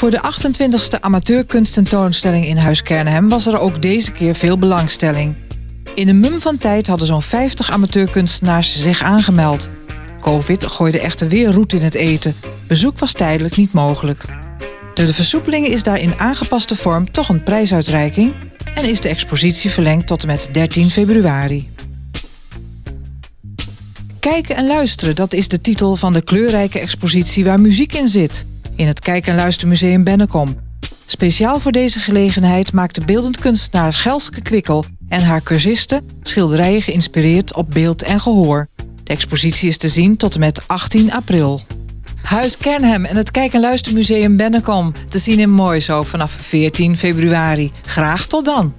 Voor de 28e amateurkunstentoonstelling in Huis Kernhem was er ook deze keer veel belangstelling. In een mum van tijd hadden zo'n 50 amateurkunstenaars zich aangemeld. Covid gooide echter weer roet in het eten. Bezoek was tijdelijk niet mogelijk. Door de versoepelingen is daar in aangepaste vorm toch een prijsuitreiking en is de expositie verlengd tot en met 13 februari. Kijken en luisteren, dat is de titel van de kleurrijke expositie waar muziek in zit. In het Kijk- en Luistermuseum Bennekom. Speciaal voor deze gelegenheid maakte beeldend kunstenaar Gelske Kwikkel en haar cursisten schilderijen geïnspireerd op beeld en gehoor. De expositie is te zien tot en met 18 april. Huis Kernhem en het Kijk- en Luistermuseum Bennekom. Te zien in Mooi zo vanaf 14 februari. Graag tot dan!